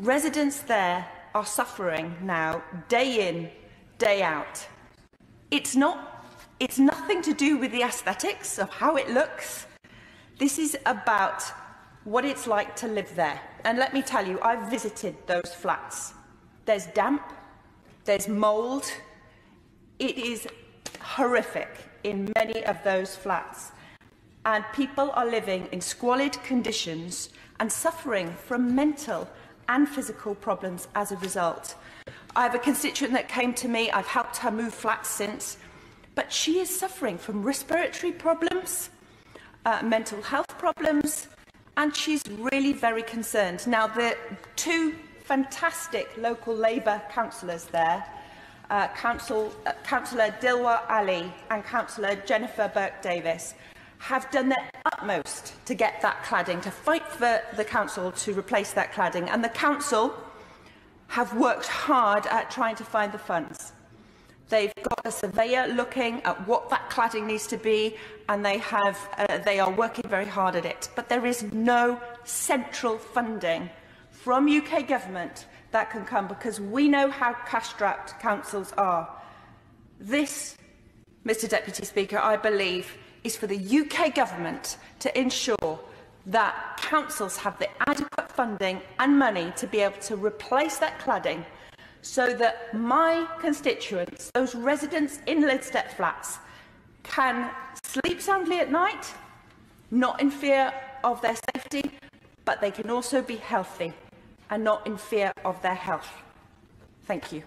Residents there are suffering now, day in, day out. It's not, it's nothing to do with the aesthetics of how it looks. This is about what it's like to live there. And let me tell you, I've visited those flats. There's damp, there's mould. It is horrific in many of those flats. And people are living in squalid conditions and suffering from mental and physical problems as a result. I have a constituent that came to me, I've helped her move flats since, but she is suffering from respiratory problems, uh, mental health problems, and she's really very concerned. Now, the two fantastic local Labour councillors there, uh, uh, Councillor Dilwar Ali and Councillor Jennifer Burke-Davies, have done their utmost to get that cladding, to fight for the council to replace that cladding. And the council have worked hard at trying to find the funds. They've got a surveyor looking at what that cladding needs to be, and they, have, uh, they are working very hard at it. But there is no central funding from UK government that can come because we know how cash-strapped councils are. This, Mr Deputy Speaker, I believe, is for the UK government to ensure that councils have the adequate funding and money to be able to replace that cladding so that my constituents, those residents in Lydstep flats, can sleep soundly at night, not in fear of their safety, but they can also be healthy and not in fear of their health. Thank you.